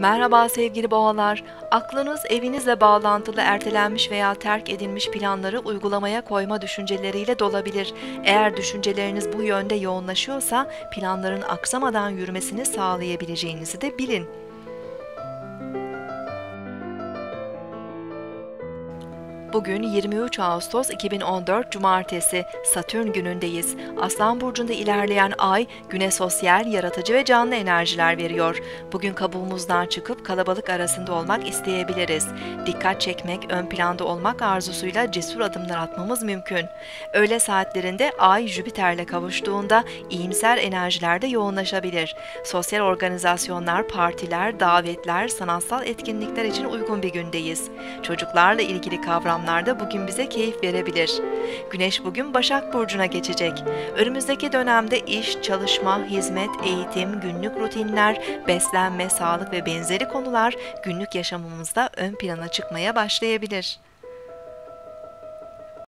Merhaba sevgili boğalar. Aklınız evinizle bağlantılı ertelenmiş veya terk edilmiş planları uygulamaya koyma düşünceleriyle dolabilir. Eğer düşünceleriniz bu yönde yoğunlaşıyorsa planların aksamadan yürümesini sağlayabileceğinizi de bilin. Bugün 23 Ağustos 2014 Cumartesi, Satürn günündeyiz. Aslan burcunda ilerleyen ay güne sosyal, yaratıcı ve canlı enerjiler veriyor. Bugün kabuğumuzdan çıkıp kalabalık arasında olmak isteyebiliriz. Dikkat çekmek, ön planda olmak arzusuyla cesur adımlar atmamız mümkün. Öğle saatlerinde ay Jüpiter'le kavuştuğunda iyimser enerjilerde yoğunlaşabilir. Sosyal organizasyonlar, partiler, davetler, sanatsal etkinlikler için uygun bir gündeyiz. Çocuklarla ilgili kavram programlarda bugün bize keyif verebilir. Güneş bugün Başak Burcu'na geçecek. Önümüzdeki dönemde iş, çalışma, hizmet, eğitim, günlük rutinler, beslenme, sağlık ve benzeri konular günlük yaşamımızda ön plana çıkmaya başlayabilir.